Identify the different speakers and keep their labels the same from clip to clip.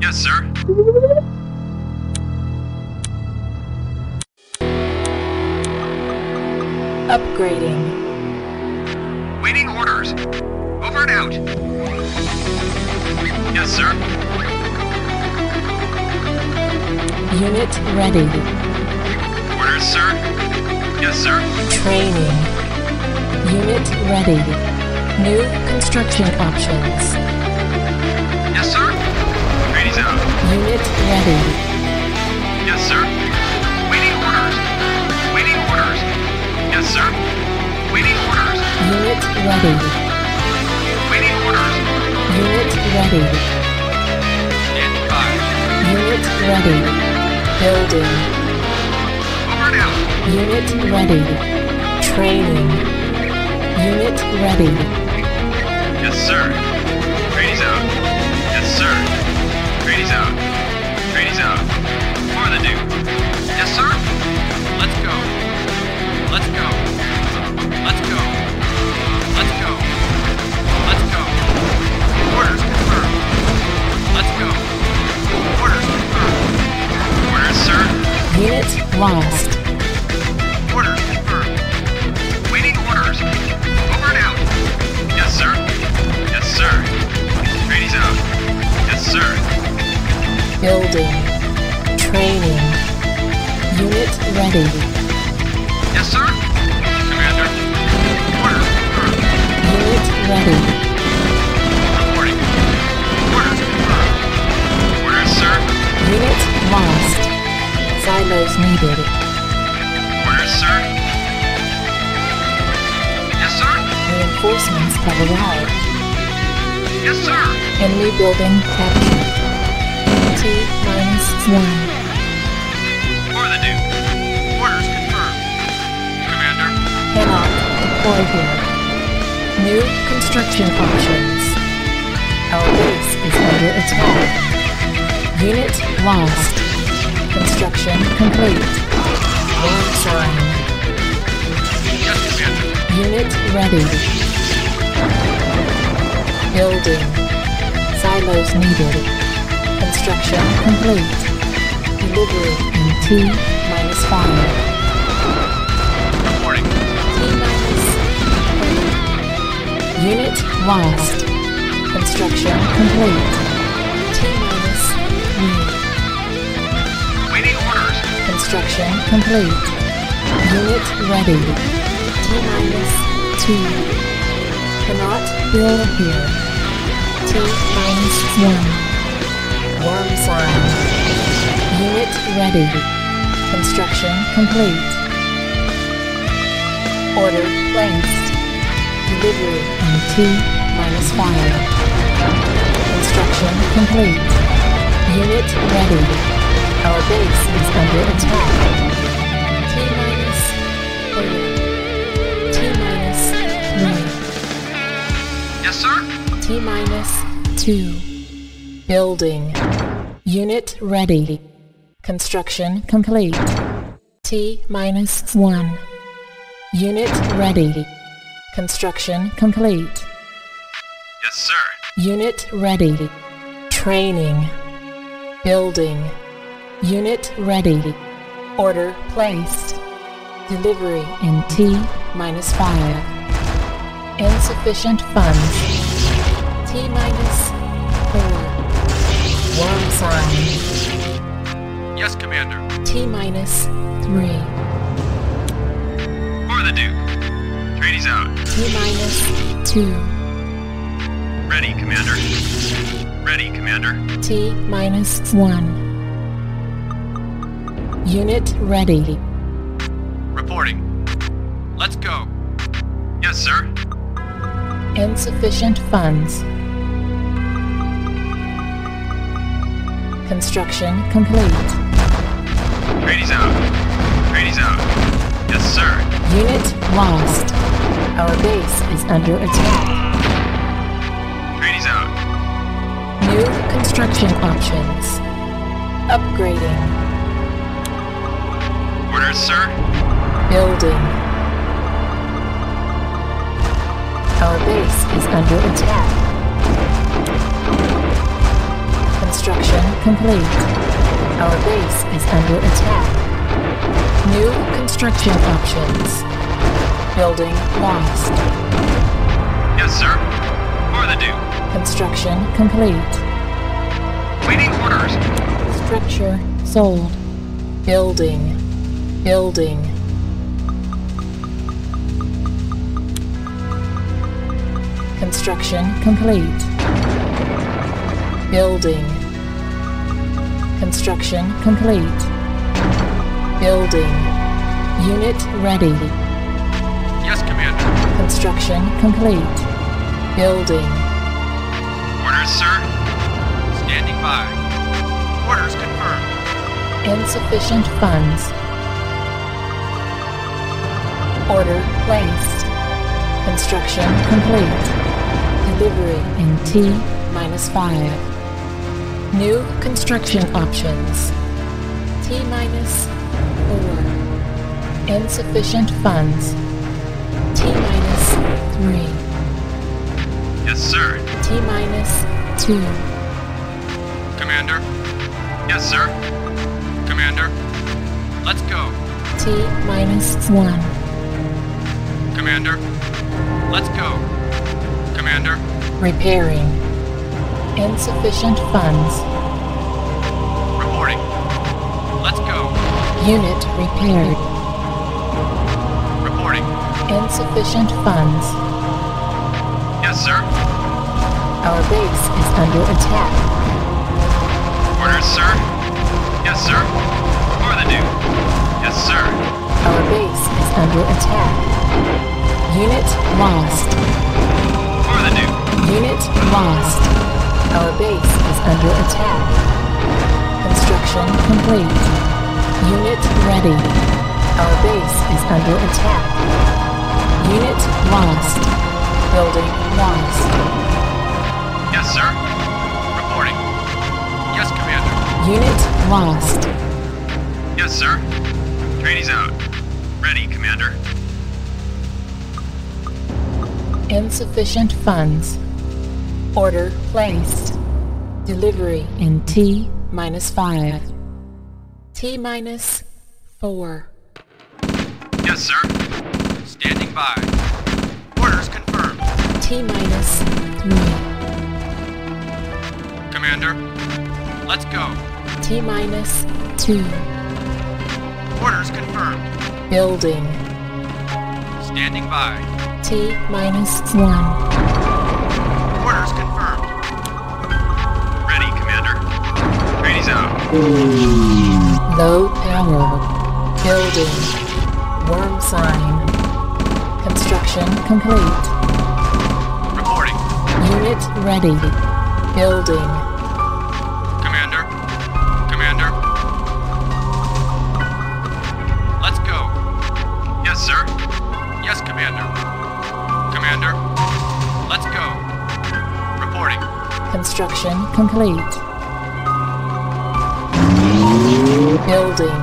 Speaker 1: Yes, sir.
Speaker 2: Upgrading.
Speaker 1: Waiting orders. Over and out. Yes, sir.
Speaker 2: Unit ready.
Speaker 1: Orders, sir. Yes, sir.
Speaker 2: Training. Unit ready. New construction options. Unit ready.
Speaker 1: Yes, sir. Waiting orders. Waiting orders. Yes, sir. Waiting orders.
Speaker 2: Unit ready.
Speaker 1: Waiting orders.
Speaker 2: Unit ready.
Speaker 1: Stand by.
Speaker 2: Unit ready. Building.
Speaker 1: Over and out.
Speaker 2: Unit ready. Training. Unit ready.
Speaker 1: Yes, sir.
Speaker 2: Unit lost.
Speaker 1: Orders confirmed. Waiting orders. Over and out. Yes, sir. Yes, sir. Trainees out. Yes, sir.
Speaker 2: Building. Training. Unit ready.
Speaker 1: Yes, sir. Commander. Orders confirmed.
Speaker 2: Unit ready.
Speaker 1: Reporting. Orders confirmed. Orders, sir.
Speaker 2: Unit lost. Silos needed.
Speaker 1: Orders, sir. Yes, sir.
Speaker 2: Reinforcements have arrived.
Speaker 1: Yes, sir.
Speaker 2: Enemy building captured. T minus one.
Speaker 1: For the Duke. Orders confirmed. Commander.
Speaker 2: Cannot deploy here. New construction options. Our base is under attack. Unit lost. Construction complete. Worm sign. Unit ready. Building. Silos needed. Construction complete. Delivery in T minus five.
Speaker 1: Reporting.
Speaker 2: T minus three. Unit lost. Construction complete. Construction complete. Unit ready. T minus two. Cannot build here. T minus one. Worm sign. Unit ready. Construction complete. Order placed. Delivery in T minus five. Construction complete. Unit ready. Our base is under attack. T minus. T minus three.
Speaker 1: Yes, sir.
Speaker 2: T minus two. Building. Unit ready. Construction complete. T minus one. Unit ready. Construction complete.
Speaker 1: Yes, sir.
Speaker 2: Unit ready. Training. Building. Unit ready. Order placed. Delivery in T minus five. Insufficient funds. T minus four. Worm sign.
Speaker 1: Yes, Commander.
Speaker 2: T minus three.
Speaker 1: For the Duke. Trainees out.
Speaker 2: T minus two.
Speaker 1: Ready, Commander. Ready, Commander.
Speaker 2: T minus one. Unit ready.
Speaker 1: Reporting. Let's go. Yes, sir.
Speaker 2: Insufficient funds. Construction complete.
Speaker 1: Trainees out. Trainees out. Yes, sir.
Speaker 2: Unit lost. Our base is under attack.
Speaker 1: Trainees out.
Speaker 2: New construction options. Upgrading.
Speaker 1: Orders, sir.
Speaker 2: Building. Our base is under attack. Construction complete. Our base is under attack. New construction options. Building lost.
Speaker 1: Yes, sir. For the Duke.
Speaker 2: Construction complete.
Speaker 1: Waiting orders.
Speaker 2: Structure sold. Building. Building. Construction complete. Building. Construction complete. Building. Unit ready.
Speaker 1: Yes, Commander.
Speaker 2: Construction complete. Building.
Speaker 1: Orders, sir. Standing by. Orders confirmed.
Speaker 2: Insufficient funds. Order placed. Construction complete. Delivery in T minus 5. New construction options. T minus 4. Insufficient funds. T minus 3.
Speaker 1: Yes, sir.
Speaker 2: T minus 2.
Speaker 1: Commander. Yes, sir. Commander. Let's go.
Speaker 2: T minus 1.
Speaker 1: Commander. Let's go. Commander.
Speaker 2: Repairing. Insufficient funds.
Speaker 1: Reporting. Let's go.
Speaker 2: Unit repaired.
Speaker 1: Reporting.
Speaker 2: Insufficient funds.
Speaker 1: Yes, sir.
Speaker 2: Our base is under attack.
Speaker 1: Orders, sir. Yes, sir. For the Duke. Yes, sir.
Speaker 2: Our base is under attack. Unit lost.
Speaker 1: For the.
Speaker 2: Unit lost. Our base is under attack. Construction complete. Unit ready. Our base is under attack. Unit lost. Building lost.
Speaker 1: Yes, sir. Reporting. Yes, Commander.
Speaker 2: Unit lost.
Speaker 1: Yes, sir. Trainees out. Commander.
Speaker 2: Insufficient funds. Order placed. Delivery in T minus 5. T minus 4.
Speaker 1: Yes, sir. Standing by. Orders confirmed.
Speaker 2: T minus 3.
Speaker 1: Commander. Let's go.
Speaker 2: T minus 2.
Speaker 1: Orders confirmed.
Speaker 2: Building.
Speaker 1: Standing by.
Speaker 2: T minus 1.
Speaker 1: Orders confirmed. Ready, Commander. Trainees out.
Speaker 2: Low power. Building. Worm sign. Construction complete.
Speaker 1: Reporting.
Speaker 2: Unit ready. Building. Construction complete. Building.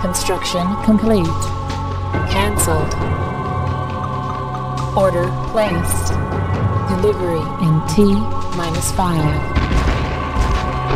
Speaker 2: Construction complete. Cancelled. Order placed. Delivery in T minus 5.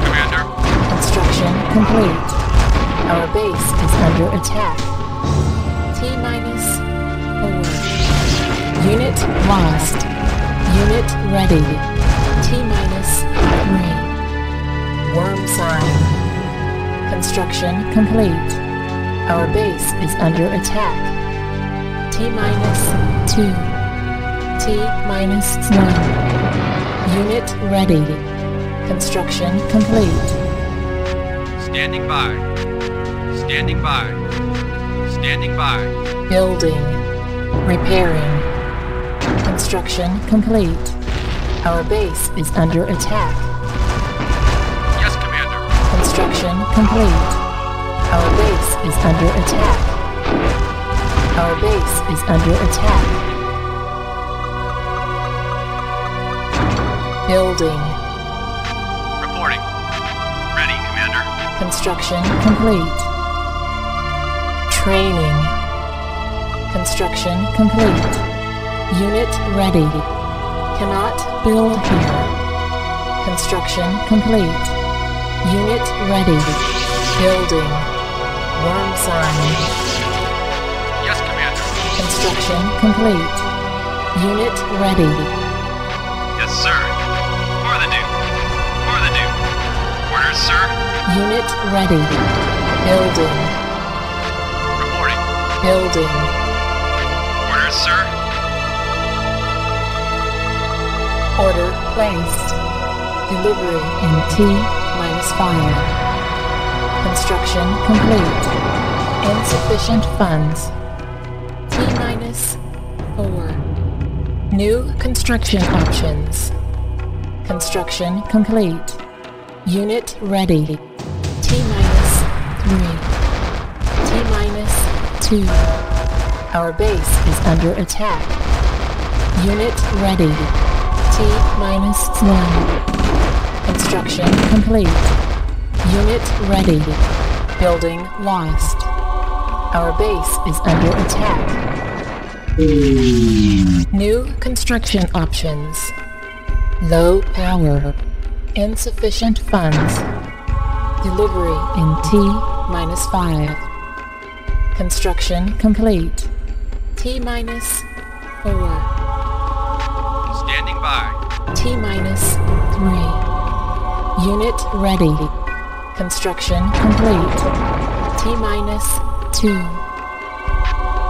Speaker 1: Commander.
Speaker 2: Construction complete. Our base is under attack. T minus 4. Unit lost. Unit ready. T minus 3. Worm sign. Construction complete. Our base is under attack. T minus 2. T minus 1. Unit ready. Construction complete.
Speaker 1: Standing by. Standing by. Standing by.
Speaker 2: Building. Repairing. Construction complete. Our base is under attack.
Speaker 1: Yes, Commander.
Speaker 2: Construction complete. Our base is under attack. Our base is under attack. Building.
Speaker 1: Reporting. Ready, Commander.
Speaker 2: Construction complete. Training. Construction complete. Unit ready. Cannot build here. Construction complete. Unit ready. Building. Worm sign.
Speaker 1: Yes, Commander.
Speaker 2: Construction complete. Unit ready.
Speaker 1: Yes, sir. For the Duke. For the Duke. Orders, sir.
Speaker 2: Unit ready. Building.
Speaker 1: Reporting.
Speaker 2: Building.
Speaker 1: Orders, sir.
Speaker 2: Order placed. Delivery in T minus 5. Construction complete. Insufficient funds. T minus 4. New construction options. Construction complete. Unit ready. T minus 3. T minus 2. Our base is under attack. Unit ready. T minus 1. Construction complete. Unit ready. Building lost. Our base is under attack. New construction options. Low power. Insufficient funds. Delivery in T minus 5. Construction complete. T minus 4. T minus 3. Unit ready. Construction complete. T minus 2.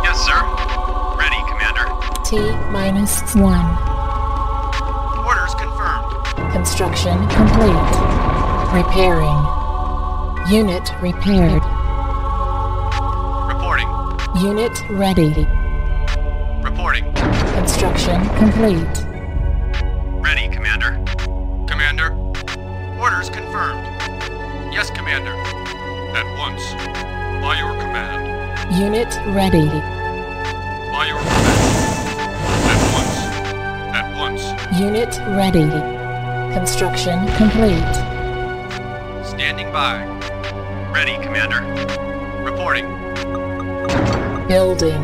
Speaker 1: Yes, sir. Ready, Commander.
Speaker 2: T minus 1.
Speaker 1: Orders confirmed.
Speaker 2: Construction complete. Repairing. Unit repaired.
Speaker 1: Reporting.
Speaker 2: Unit ready.
Speaker 1: Reporting.
Speaker 2: Construction complete.
Speaker 1: Commander. At once. By your command.
Speaker 2: Unit ready.
Speaker 1: By your command. At once. At once.
Speaker 2: Unit ready. Construction complete.
Speaker 1: Standing by. Ready, Commander. Reporting.
Speaker 2: Building.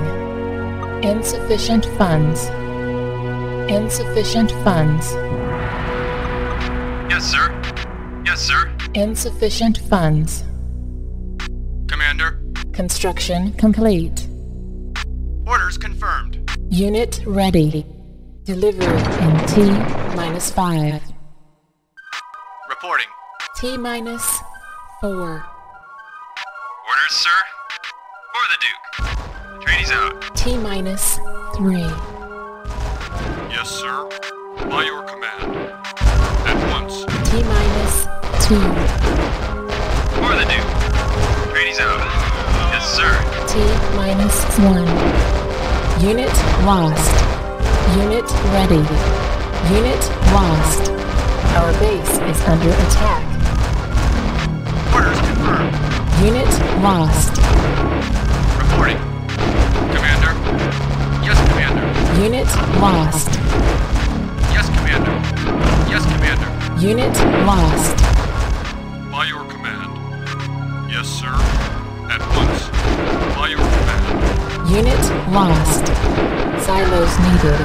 Speaker 2: Insufficient funds. Insufficient funds.
Speaker 1: Yes, sir.
Speaker 2: Insufficient funds.
Speaker 1: Commander.
Speaker 2: Construction complete.
Speaker 1: Orders confirmed.
Speaker 2: Unit ready. Delivery in T minus 5.
Speaker 1: Reporting.
Speaker 2: T minus 4.
Speaker 1: Orders, sir. For the Duke. Trainees out.
Speaker 2: T minus 3.
Speaker 1: Yes, sir. By your command. At once.
Speaker 2: T minus 2.
Speaker 1: For the Duke. Trainees out. Yes, sir.
Speaker 2: T minus 1. Unit lost. Unit ready. Unit lost. Our base is under attack.
Speaker 1: Orders confirmed.
Speaker 2: Unit lost.
Speaker 1: Reporting. Commander. Yes, Commander.
Speaker 2: Unit lost.
Speaker 1: Yes, Commander. Yes, Commander.
Speaker 2: Unit lost.
Speaker 1: By your command. Yes, sir. At once. By your command.
Speaker 2: Unit lost. Silos needed.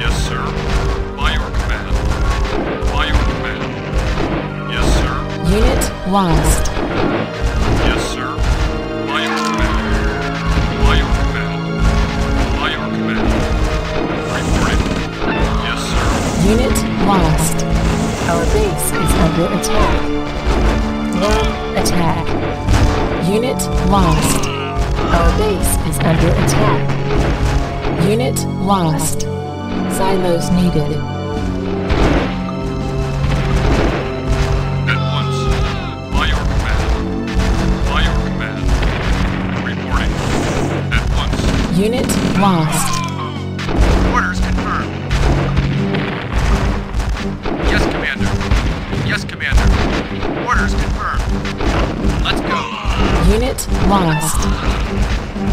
Speaker 1: Yes, sir. By your command. By your command. Yes, sir.
Speaker 2: Unit lost.
Speaker 1: Yes, sir. By your command. By your command. By your command. Reporting. Yes, sir.
Speaker 2: Unit lost. Our base is under attack. Attack. Unit lost. Our base is under attack. Unit lost. Silos needed.
Speaker 1: At once. By your command. By your command. Reporting. At once.
Speaker 2: Unit lost.
Speaker 1: Orders confirmed. Let's go.
Speaker 2: Unit lost.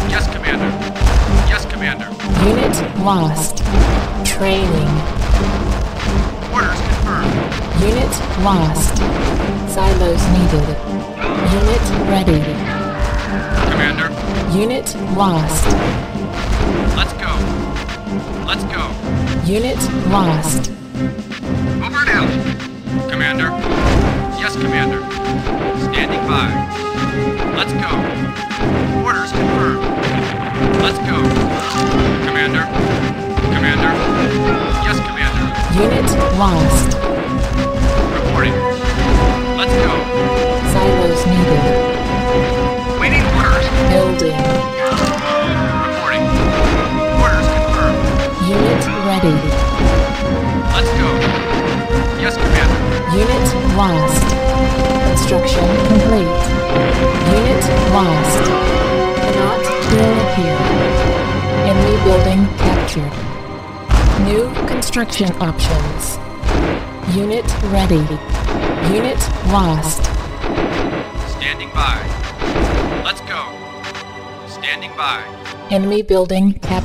Speaker 1: Yes, Commander. Yes, Commander.
Speaker 2: Unit lost. Training.
Speaker 1: Orders confirmed.
Speaker 2: Unit lost. Silos needed. Unit ready.
Speaker 1: Commander,
Speaker 2: Unit lost.
Speaker 1: let's go. Let's go.
Speaker 2: Unit lost.
Speaker 1: Over and out. Commander. Yes, Commander. Standing by. Let's go. Orders confirmed. Let's go. Commander. Commander. Yes, Commander.
Speaker 2: Unit lost.
Speaker 1: Reporting. Let's go.
Speaker 2: Silos needed.
Speaker 1: Waiting orders.
Speaker 2: Building.
Speaker 1: Reporting. Orders confirmed.
Speaker 2: Unit ready.
Speaker 1: Let's go. Yes, Commander.
Speaker 2: Unit lost. Construction complete. Unit lost. Cannot build here. Enemy building captured. New construction options. Unit ready. Unit lost.
Speaker 1: Standing by. Let's go. Standing by.
Speaker 2: Enemy building cap.